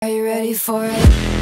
Are you ready for it?